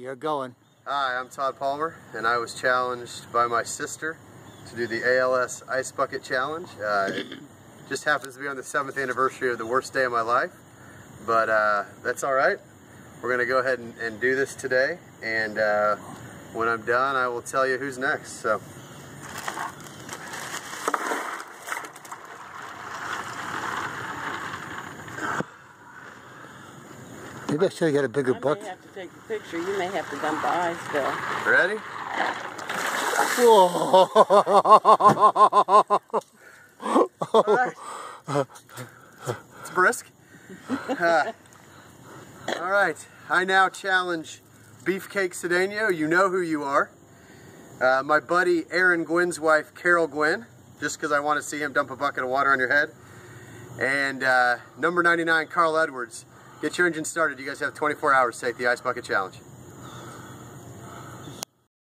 You're going. Hi, I'm Todd Palmer, and I was challenged by my sister to do the ALS Ice Bucket Challenge. Uh, it just happens to be on the seventh anniversary of the worst day of my life, but uh, that's all right. We're going to go ahead and, and, do this today, and uh, when I'm done, I will tell you who's next. So. Maybe I should have got a bigger I bucket. may have to take a picture. You may have to come by still. Ready? Whoa! It's brisk. Uh, all right, I now challenge Beefcake Cedeno. You know who you are. Uh, my buddy Aaron Gwin's wife, Carol Gwin, just because I want to see him dump a bucket of water on your head. And uh, number 99, Carl Edwards. Get your engine started. You guys have 24 hours to take the Ice Bucket Challenge.